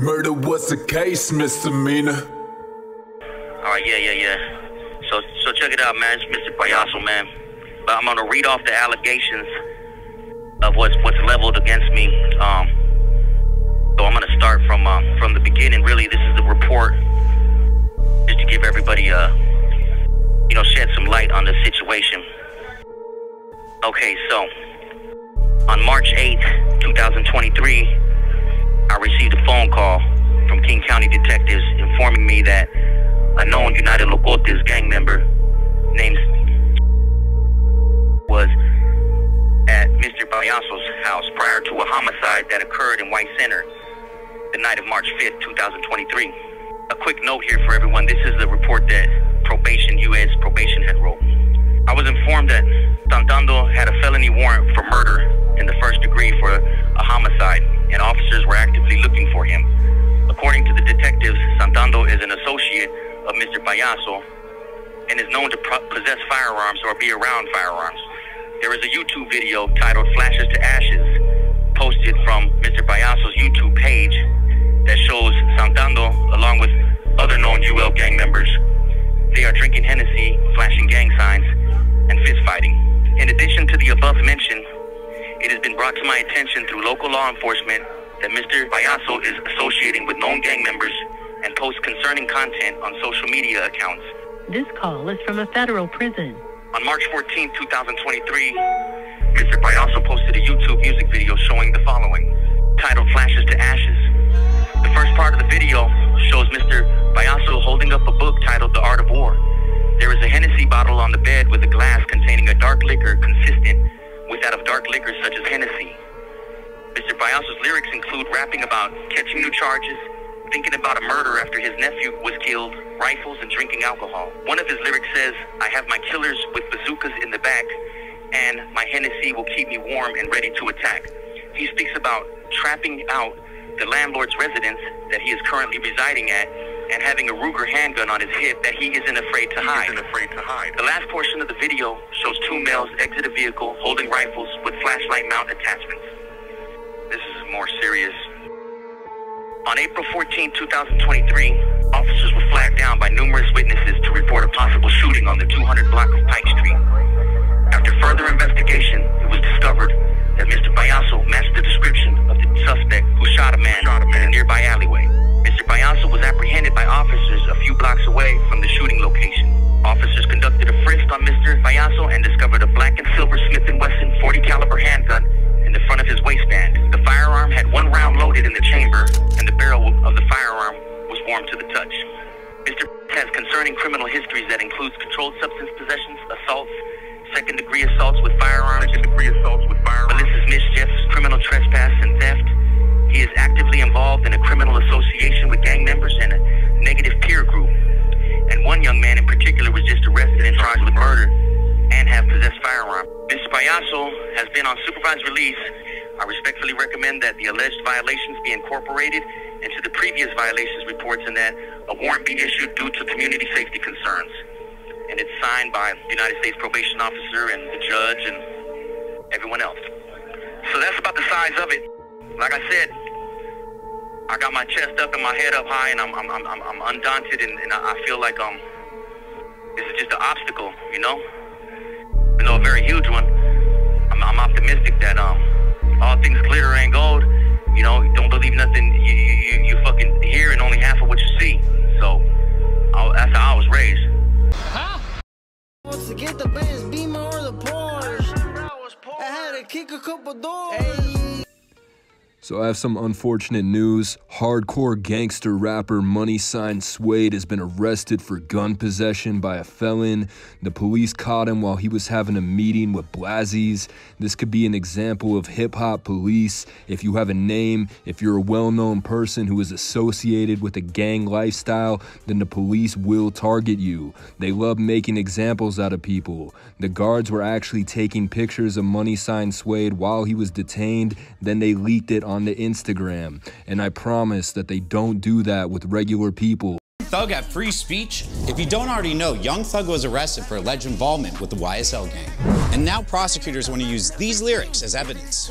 Murder was the case, misdemeanor. All right, yeah, yeah, yeah. So, so check it out, man. It's Mr. Payaso, man. But I'm gonna read off the allegations of what's what's leveled against me. Um, so I'm gonna start from um, from the beginning. Really, this is the report, just to give everybody uh, you know, shed some light on the situation. Okay, so on March 8th, 2023, I received a phone call from King County detectives informing me that a known United Locotes gang member named was at Mr. Payaso's house prior to a homicide that occurred in White Center the night of March 5th, 2023. A quick note here for everyone. This is the report that probation, U.S. probation had wrote. I was informed that Santando had a felony warrant for murder in the first degree for a homicide, and officers were actively looking for him. According to the detectives, Santando is an associate of Mr. Payaso and is known to possess firearms or be around firearms. There is a YouTube video titled Flashes to Ashes posted from Mr. Payaso's YouTube page that shows Santando along with other known UL gang members. They are drinking Hennessy, flashing gang signs, and fist fighting. In addition to the above mentioned, it has been brought to my attention through local law enforcement that Mr. Payaso is associating with known gang members and posts concerning content on social media accounts. This call is from a federal prison. On March 14, 2023, Mr. Payaso posted a YouTube music video showing the following, titled Flashes to Ashes. The first part of the video shows Mr. Payaso holding up a book titled The Art of War. There is a Hennessy bottle on the bed with a glass containing a dark liquor consistent with that of dark liquors such as Hennessy. Mr. Payaso's lyrics include rapping about catching new charges, thinking about a murder after his nephew was killed, rifles, and drinking alcohol. One of his lyrics says, I have my killers with bazookas in the back, and my Hennessy will keep me warm and ready to attack. He speaks about trapping out the landlord's residence that he is currently residing at and having a Ruger handgun on his hip that he isn't afraid to he hide. Isn't afraid to hide. The last portion of the video shows two males exit a vehicle holding rifles with flashlight mount attachments. This is more serious. On April 14, 2023, officers were flagged down by numerous witnesses to report a possible shooting on the 200 block of Pike Street. After further investigation, it was discovered that Mr. Payaso matched the description of the suspect who shot a man, shot a man. in a nearby alleyway. Payaso was apprehended by officers a few blocks away from the shooting location. Officers conducted a frisk on Mr. Payaso and discovered a black and silver Smith & Wesson 40 caliber handgun in the front of his waistband. The firearm had one round loaded in the chamber, and the barrel of the firearm was warm to the touch. Mr. has concerning criminal histories that includes controlled substance possessions, assaults, second degree assaults with firearms, second degree assaults has been on supervised release. I respectfully recommend that the alleged violations be incorporated into the previous violations reports and that a warrant be issued due to community safety concerns. And it's signed by the United States probation officer and the judge and everyone else. So that's about the size of it. Like I said, I got my chest up and my head up high, and I'm I'm I'm, I'm undaunted, and, and I feel like um this is just an obstacle, you know. Even though a very huge one, I'm I'm optimistic that um all things glitter ain't gold. So I have some unfortunate news. Hardcore gangster rapper Money Sign Suede has been arrested for gun possession by a felon. The police caught him while he was having a meeting with Blazzies. This could be an example of hip hop police. If you have a name, if you're a well-known person who is associated with a gang lifestyle, then the police will target you. They love making examples out of people. The guards were actually taking pictures of Money Sign Suede while he was detained, then they leaked it on the Instagram. And I promise that they don't do that with regular people. Thug have free speech? If you don't already know, Young Thug was arrested for alleged involvement with the YSL gang. And now prosecutors want to use these lyrics as evidence.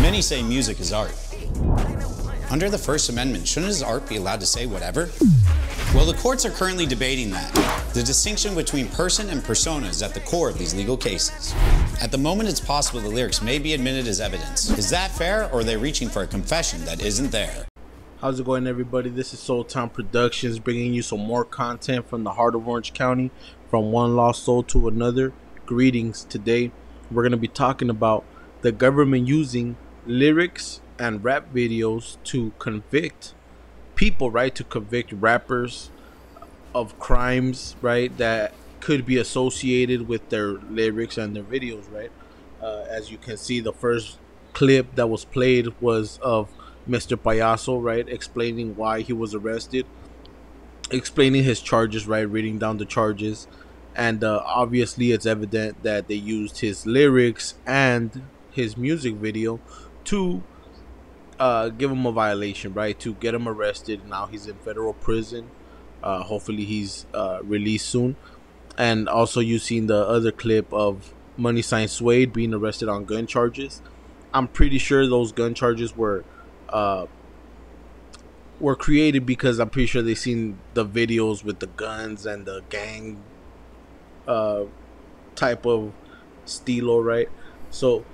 Many say music is art. Under the First Amendment, shouldn't his art be allowed to say whatever? Well, the courts are currently debating that. The distinction between person and persona is at the core of these legal cases. At the moment, it's possible the lyrics may be admitted as evidence. Is that fair, or are they reaching for a confession that isn't there? How's it going, everybody? This is Soul Town Productions bringing you some more content from the heart of Orange County, from one lost soul to another. Greetings. Today, we're going to be talking about the government using lyrics and rap videos to convict people, right? To convict rappers of crimes, right? That could be associated with their lyrics and their videos, right? Uh, as you can see, the first clip that was played was of Mr. Payaso, right? Explaining why he was arrested, explaining his charges, right? Reading down the charges. And uh, obviously, it's evident that they used his lyrics and his music video to uh, give him a violation, right? To get him arrested. Now he's in federal prison. Uh, hopefully he's uh, released soon. And also you've seen the other clip of Money Sign Suede being arrested on gun charges. I'm pretty sure those gun charges were uh, were created because I'm pretty sure they seen the videos with the guns and the gang uh, type of stilo, right? So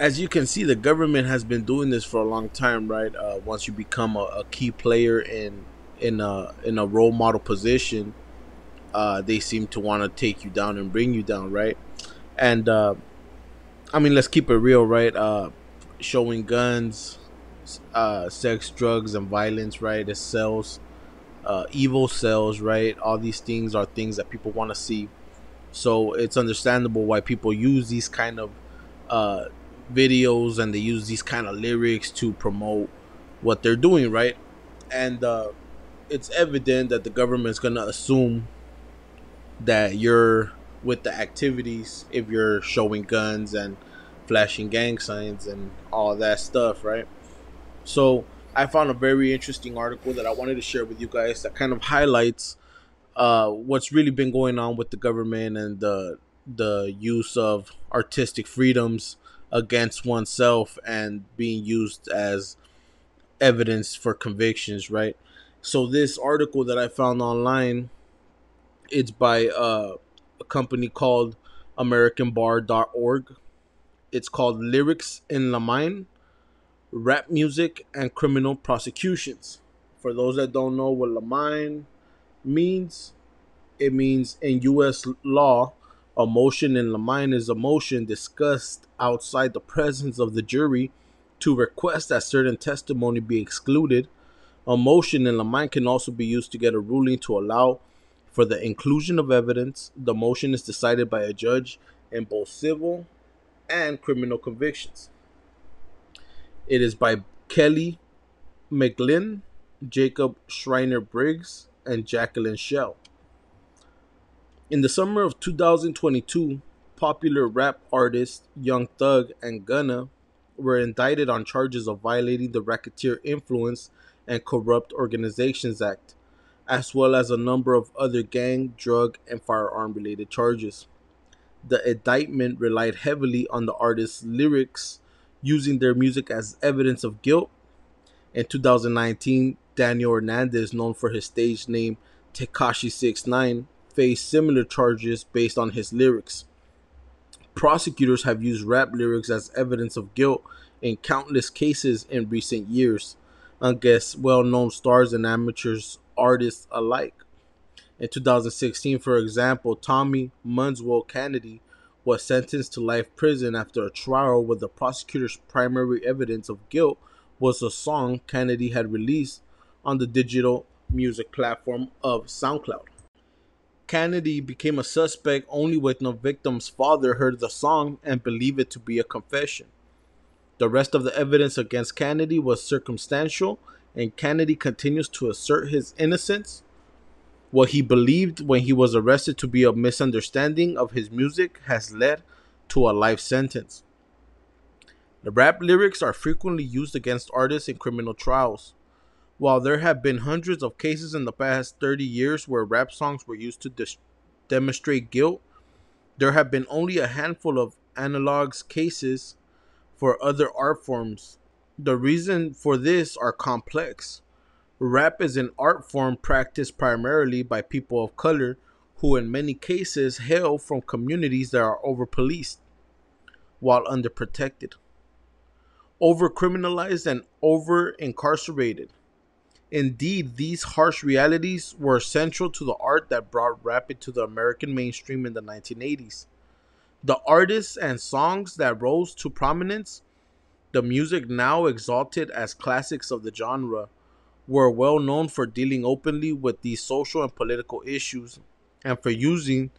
as you can see, the government has been doing this for a long time, right? Uh, once you become a, a, key player in in a in a role model position, uh, they seem to want to take you down and bring you down, right? And uh, I mean, let's keep it real, right? Uh, showing guns, uh, sex, drugs, and violence, right? It sells. Uh, evil sells, right? All these things are things that people want to see. So it's understandable why people use these kind of videos and they use these kind of lyrics to promote what they're doing, right? And uh, it's evident that the government's gonna assume that you're with the activities if you're showing guns and flashing gang signs and all that stuff, right? So I found a very interesting article that I wanted to share with you guys that kind of highlights uh, what's really been going on with the government and the the use of artistic freedoms against oneself and being used as evidence for convictions, right? So this article that I found online, it's by uh, a company called AmericanBar.org. It's called Lyrics in Limine, Rap Music and Criminal Prosecutions. For those that don't know what Limine means, it means in U.S. law, a motion in Limine is a motion discussed outside the presence of the jury to request that certain testimony be excluded. A motion in Limine can also be used to get a ruling to allow for the inclusion of evidence. The motion is decided by a judge in both civil and criminal convictions. It is by Kelly McGlynn, Jacob Schreiner Briggs, and Jacqueline Schell. In the summer of 2022, popular rap artists Young Thug and Gunna were indicted on charges of violating the Racketeer Influence and Corrupt Organizations Act, as well as a number of other gang, drug, and firearm related charges. The indictment relied heavily on the artists' lyrics, using their music as evidence of guilt. In 2019, Daniel Hernandez, known for his stage name Tekashi 69, faced similar charges based on his lyrics. Prosecutors have used rap lyrics as evidence of guilt in countless cases in recent years against well known stars and amateurs artists alike. In 2016, for example, Tommy Munswell Canady was sentenced to life prison after a trial where the prosecutor's primary evidence of guilt was a song Canady had released on the digital music platform of SoundCloud. Canady became a suspect only when the victim's father heard the song and believed it to be a confession. The rest of the evidence against Canady was circumstantial, and Canady continues to assert his innocence. What he believed when he was arrested to be a misunderstanding of his music has led to a life sentence. The rap lyrics are frequently used against artists in criminal trials. While there have been hundreds of cases in the past 30 years where rap songs were used to dis- demonstrate guilt, there have been only a handful of analogs cases for other art forms. The reason for this are complex. Rap is an art form practiced primarily by people of color who in many cases hail from communities that are overpoliced while underprotected, overcriminalized and over incarcerated. Indeed, these harsh realities were central to the art that brought rap to the American mainstream in the 1980s. The artists and songs that rose to prominence, the music now exalted as classics of the genre, were well known for dealing openly with these social and political issues and for using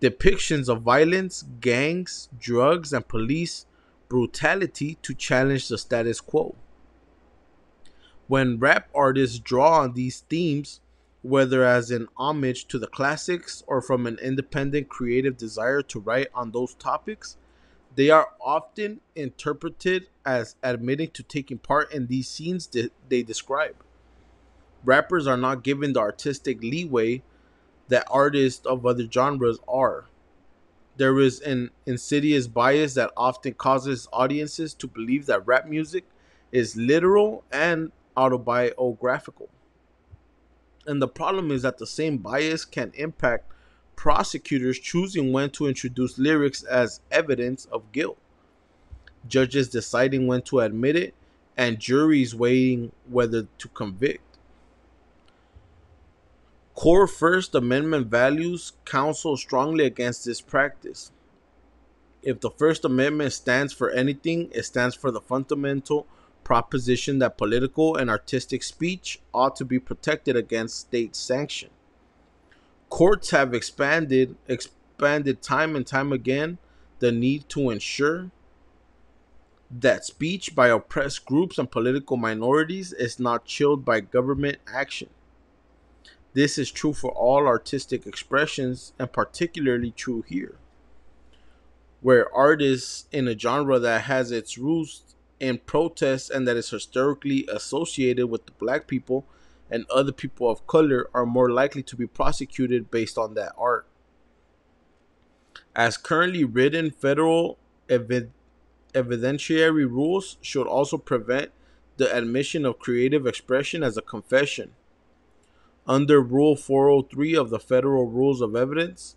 depictions of violence, gangs, drugs, and police brutality to challenge the status quo. When rap artists draw on these themes, whether as an homage to the classics or from an independent creative desire to write on those topics, they are often interpreted as admitting to taking part in these scenes that they describe. Rappers are not given the artistic leeway that artists of other genres are. There is an insidious bias that often causes audiences to believe that rap music is literal and autobiographical. And the problem is that the same bias can impact prosecutors choosing when to introduce lyrics as evidence of guilt, judges deciding when to admit it, and juries weighing whether to convict. Core First Amendment values counsel strongly against this practice. If the First Amendment stands for anything, it stands for the fundamental proposition that political and artistic speech ought to be protected against state sanction. Courts have expanded expanded time and time again the need to ensure that speech by oppressed groups and political minorities is not chilled by government action. This is true for all artistic expressions and particularly true here, where artists in a genre that has its roots in protests and that is historically associated with the black people and other people of color are more likely to be prosecuted based on that art. As currently written, federal evid- evidentiary rules should also prevent the admission of creative expression as a confession under Rule 403 of the Federal Rules of Evidence,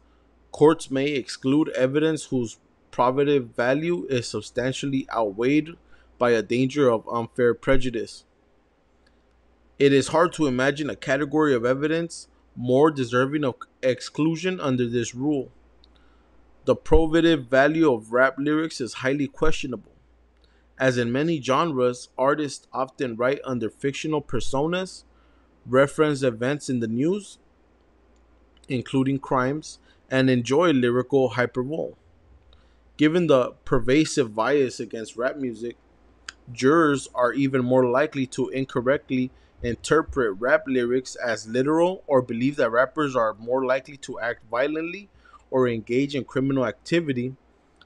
courts may exclude evidence whose probative value is substantially outweighed by a danger of unfair prejudice. It is hard to imagine a category of evidence more deserving of exclusion under this rule. The probative value of rap lyrics is highly questionable. As in many genres, artists often write under fictional personas reference events in the news, including crimes, and enjoy lyrical hyperbole. Given the pervasive bias against rap music, jurors are even more likely to incorrectly interpret rap lyrics as literal or believe that rappers are more likely to act violently or engage in criminal activity.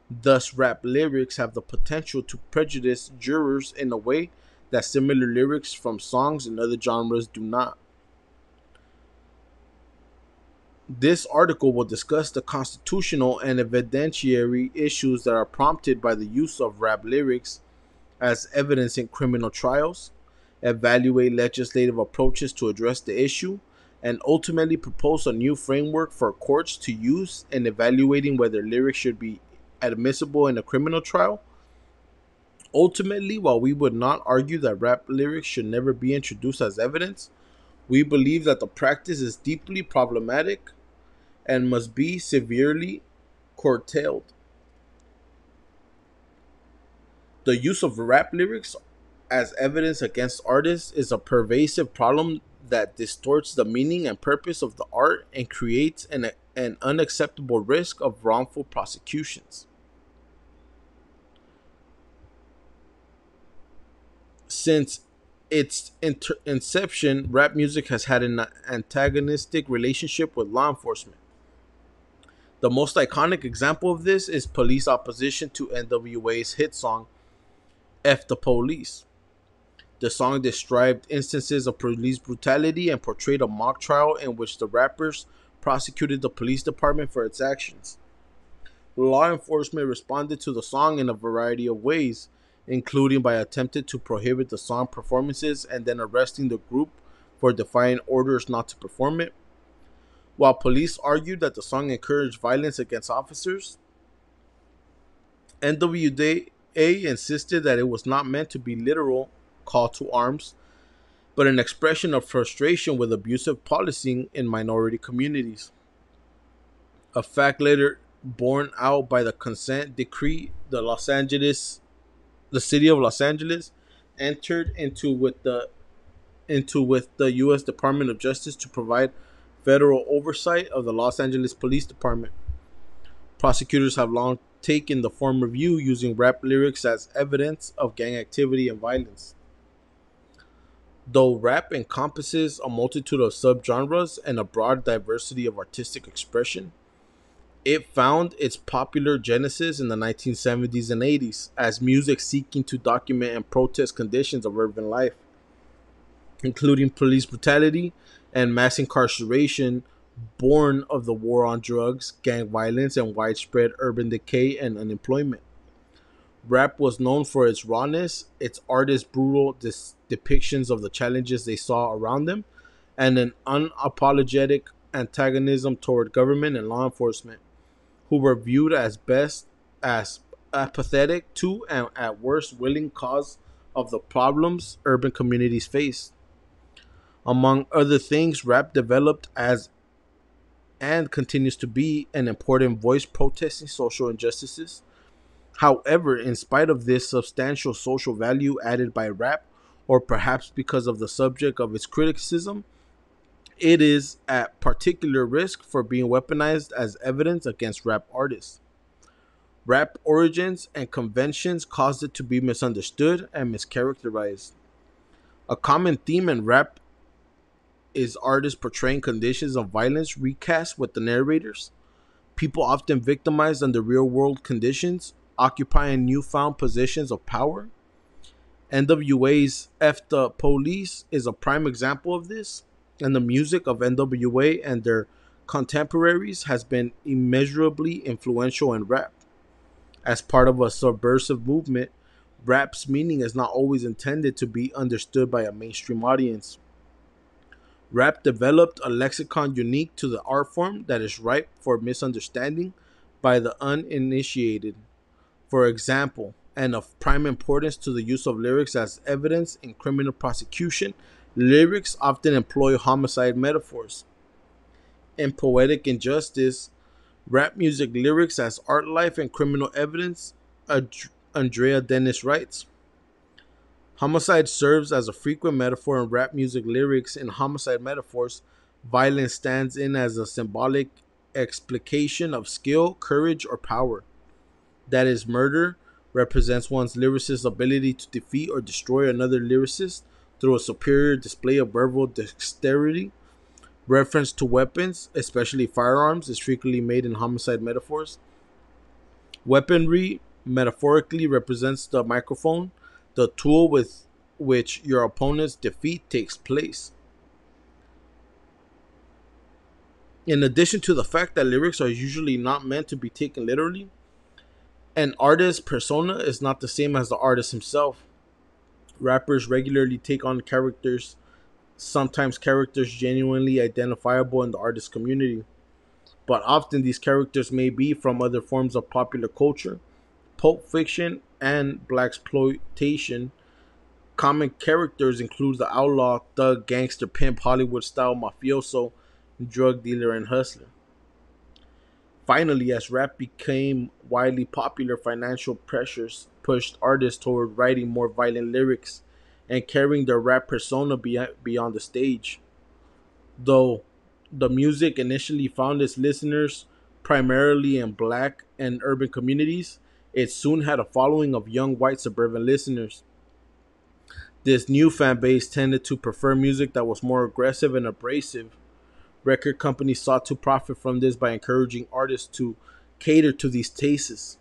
Thus, rap lyrics have the potential to prejudice jurors in a way that similar lyrics from songs in other genres do not. This article will discuss the constitutional and evidentiary issues that are prompted by the use of rap lyrics as evidence in criminal trials, evaluate legislative approaches to address the issue, and ultimately propose a new framework for courts to use in evaluating whether lyrics should be admissible in a criminal trial Ultimately, while we would not argue that rap lyrics should never be introduced as evidence, we believe that the practice is deeply problematic and must be severely curtailed. The use of rap lyrics as evidence against artists is a pervasive problem that distorts the meaning and purpose of the art and creates an, an unacceptable risk of wrongful prosecutions. since its inter- inception, rap music has had an antagonistic relationship with law enforcement. The most iconic example of this is police opposition to NWA's hit song F the Police. The song described instances of police brutality and portrayed a mock trial in which the rappers prosecuted the police department for its actions. Law enforcement responded to the song in a variety of ways, including by attempting to prohibit the song performances and then arresting the group for defying orders not to perform it. While police argued that the song encouraged violence against officers, NWA insisted that it was not meant to be literal call to arms, but an expression of frustration with abusive policing in minority communities. A fact later borne out by the consent decree the Los Angeles the city of Los Angeles entered into with the into with the US Department of Justice to provide federal oversight of the Los Angeles Police Department. Prosecutors have long taken the former view using rap lyrics as evidence of gang activity and violence. Though rap encompasses a multitude of subgenres and a broad diversity of artistic expression, it found its popular genesis in the 1970s and 80s as music seeking to document and protest conditions of urban life, including police brutality and mass incarceration born of the war on drugs, gang violence, and widespread urban decay and unemployment. Rap was known for its rawness, its artists' brutal dis- depictions of the challenges they saw around them, and an unapologetic antagonism toward government and law enforcement, who were viewed as best as apathetic to and at worst willing cause of the problems urban communities face. Among other things, rap developed as and continues to be an important voice protesting social injustices However, in spite of this substantial social value added by rap, or perhaps because of the subject of its criticism, it is at particular risk for being weaponized as evidence against rap artists. Rap origins and conventions caused it to be misunderstood and mischaracterized. A common theme in rap is artists portraying conditions of violence recast with the narrators. People often victimized under real world conditions occupying newfound positions of power. NWA's F the Police is a prime example of this, and the music of NWA and their contemporaries has been immeasurably influential in rap. As part of a subversive movement, rap's meaning is not always intended to be understood by a mainstream audience. Rap developed a lexicon unique to the art form that is ripe for misunderstanding by the uninitiated for example, and of prime importance to the use of lyrics as evidence in criminal prosecution, lyrics often employ homicide metaphors. In Poetic Injustice, rap music lyrics as art life and criminal evidence, Andrea Dennis writes. Homicide serves as a frequent metaphor in rap music lyrics. In homicide metaphors, violence stands in as a symbolic explication of skill, courage, or power that is murder, represents one's lyricist's ability to defeat or destroy another lyricist through a superior display of verbal dexterity. Reference to weapons, especially firearms, is frequently made in homicide metaphors. Weaponry metaphorically represents the microphone, the tool with which your opponent's defeat takes place. In addition to the fact that lyrics are usually not meant to be taken literally, an artist's persona is not the same as the artist himself. Rappers regularly take on characters, sometimes characters genuinely identifiable in the artist community, but often these characters may be from other forms of popular culture, pulp fiction, and blaxploitation. Common characters include the outlaw, thug, gangster, pimp, Hollywood style mafioso, drug dealer, and hustler. Finally, as rap became widely popular, financial pressures pushed artists toward writing more violent lyrics and carrying their rap persona beyond the stage. Though the music initially found its listeners primarily in black and urban communities, it soon had a following of young white suburban listeners. This new fan base tended to prefer music that was more aggressive and abrasive, Record companies sought to profit from this by encouraging artists to cater to these tastes.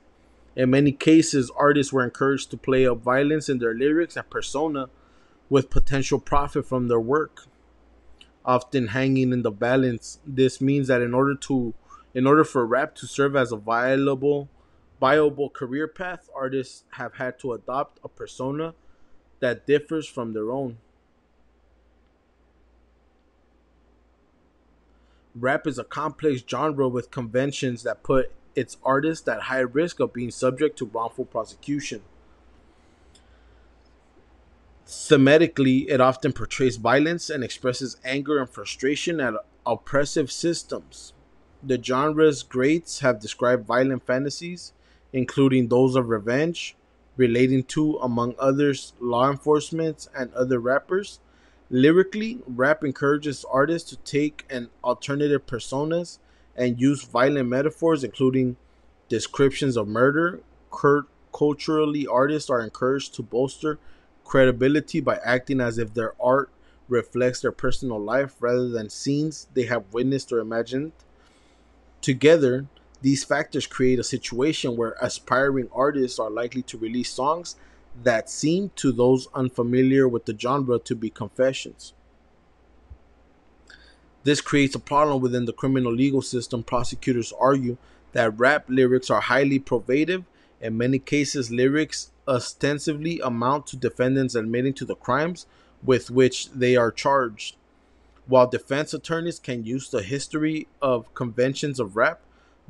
In many cases, artists were encouraged to play up violence in their lyrics and persona with potential profit from their work. Often hanging in the balance, this means that in order to in order for rap to serve as a viable viable career path, artists have had to adopt a persona that differs from their own. Rap is a complex genre with conventions that put its artists at high risk of being subject to wrongful prosecution. Thematically, it often portrays violence and expresses anger and frustration at oppressive systems. The genre's greats have described violent fantasies, including those of revenge, relating to, among others, law enforcement and other rappers. Lyrically, rap encourages artists to take an alternative personas and use violent metaphors, including descriptions of murder. Culturally, artists are encouraged to bolster credibility by acting as if their art reflects their personal life rather than scenes they have witnessed or imagined. Together, these factors create a situation where aspiring artists are likely to release songs that seem to those unfamiliar with the genre to be confessions. This creates a problem within the criminal legal system. Prosecutors argue that rap lyrics are highly probative. In many cases, lyrics ostensibly amount to defendants admitting to the crimes with which they are charged. While defense attorneys can use the history of conventions of rap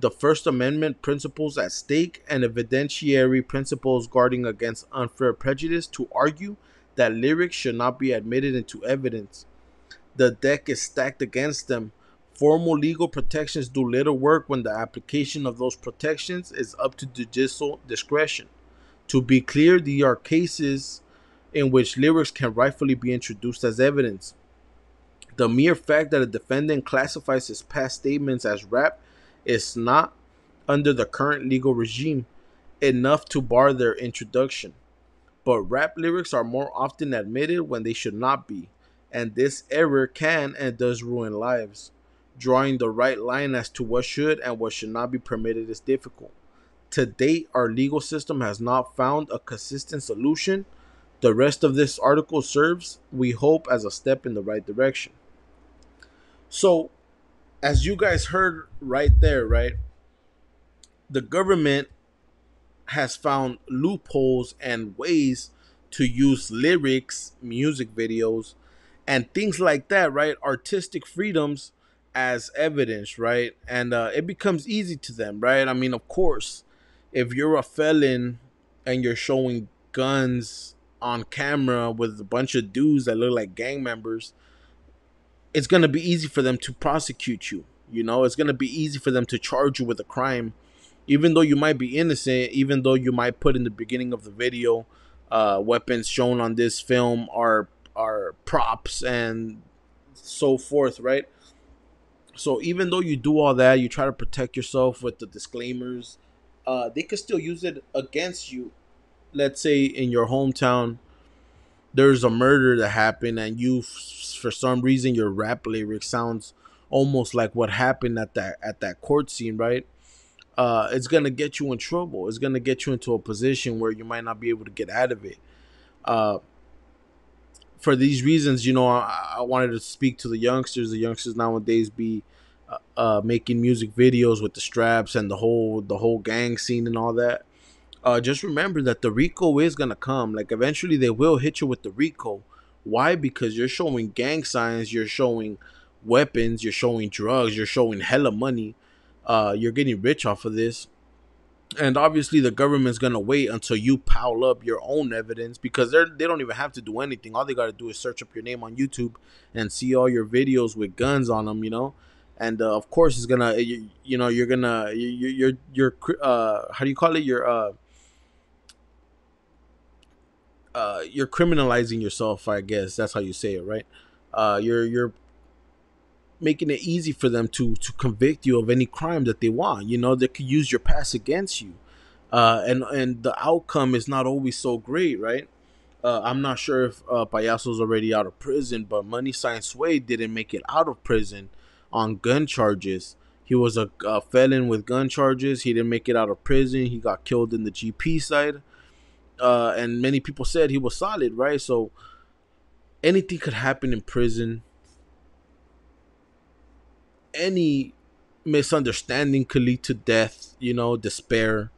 the First Amendment principles at stake and evidentiary principles guarding against unfair prejudice to argue that lyrics should not be admitted into evidence. The deck is stacked against them. Formal legal protections do little work when the application of those protections is up to judicial discretion. To be clear, these are cases in which lyrics can rightfully be introduced as evidence. The mere fact that a defendant classifies his past statements as rap is not under the current legal regime enough to bar their introduction. But rap lyrics are more often admitted when they should not be, and this error can and does ruin lives. Drawing the right line as to what should and what should not be permitted is difficult. To date, our legal system has not found a consistent solution. The rest of this article serves, we hope, as a step in the right direction. So, as you guys heard right there, right? The government has found loopholes and ways to use lyrics, music videos, and things like that, right? Artistic freedoms as evidence, right? And uh, it becomes easy to them, right? I mean, of course, if you're a felon and you're showing guns on camera with a bunch of dudes that look like gang members, it's going to be easy for them to prosecute you. You know, it's going to be easy for them to charge you with a crime, even though you might be innocent, even though you might put in the beginning of the video, uh, weapons shown on this film are are props and so forth, right? So even though you do all that, you try to protect yourself with the disclaimers. Uh, they could still use it against you. Let's say in your hometown, there's a murder that happened, and you for some reason your rap lyric sounds almost like what happened at that at that court scene, right? Uh, it's gonna get you in trouble. It's gonna get you into a position where you might not be able to get out of it. Uh, for these reasons, you know, I, I, wanted to speak to the youngsters. The youngsters nowadays be uh, uh, making music videos with the straps and the whole the whole gang scene and all that. Uh, just remember that the RICO is gonna come. Like eventually, they will hit you with the RICO. Why? Because you're showing gang signs, you're showing weapons, you're showing drugs, you're showing hella money. Uh, you're getting rich off of this. And obviously, the government's gonna wait until you pile up your own evidence because they're they don't even have to do anything. All they gotta do is search up your name on YouTube and see all your videos with guns on them. You know, and uh, of course, it's gonna you, you know you're gonna you, you're you're uh how do you call it? You're uh uh, you're criminalizing yourself. I guess that's how you say it, right? Uh, you're you're making it easy for them to to convict you of any crime that they want. You know, they could use your past against you, uh, and and the outcome is not always so great, right? Uh, I'm not sure if uh, Payaso's already out of prison, but Money Sign Suede didn't make it out of prison on gun charges. He was a, a felon with gun charges. He didn't make it out of prison. He got killed in the GP side. Uh, and many people said he was solid, right? So anything could happen in prison. Any misunderstanding could lead to death, you know, despair.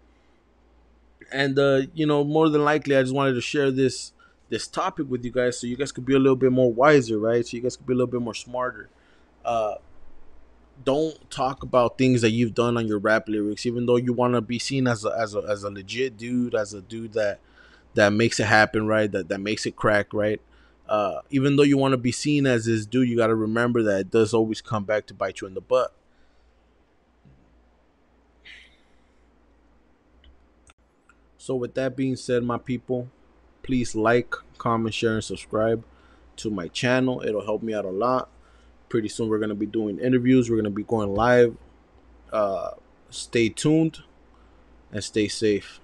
And uh, you know, more than likely I just wanted to share this this topic with you guys so you guys could be a little bit more wiser, right? So you guys could be a little bit more smarter. Uh don't talk about things that you've done on your rap lyrics, even though you want to be seen as a, as a as a legit dude, as a dude that that makes it happen, right? That that makes it crack, right? Uh, even though you want to be seen as this dude, you got to remember that it does always come back to bite you in the butt. So, with that being said, my people, please like, comment, share, and subscribe to my channel. It'll help me out a lot. Pretty soon, we're going to be doing interviews, we're going to be going live. Uh, stay tuned and stay safe.